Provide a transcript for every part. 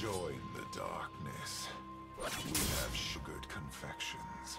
Join the darkness. But we have sugared confections.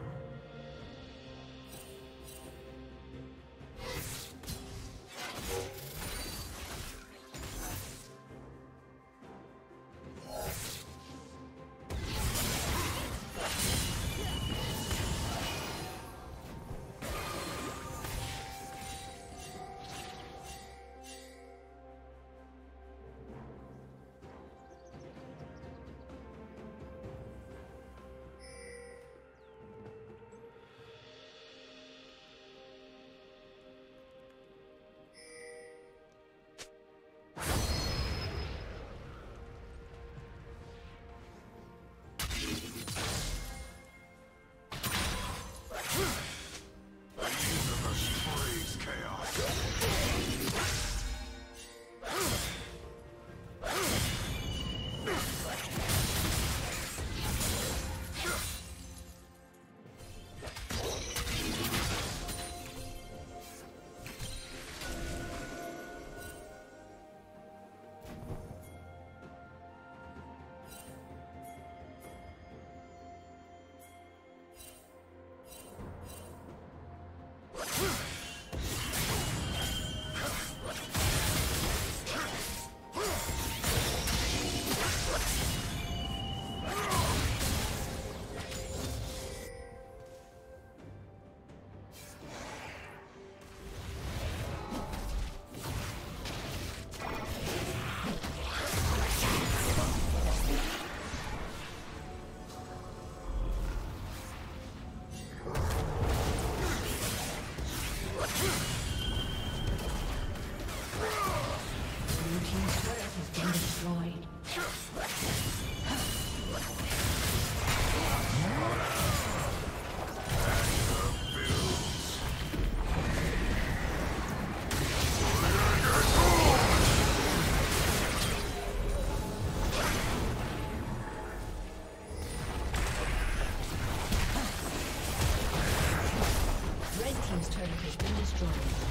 Team's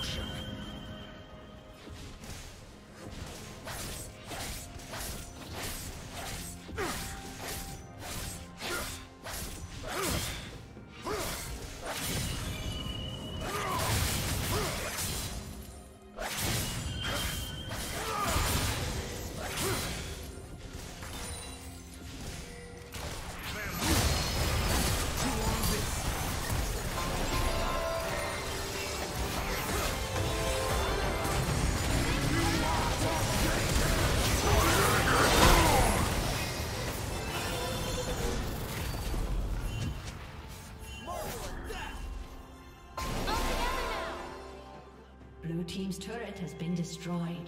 turret has been destroyed.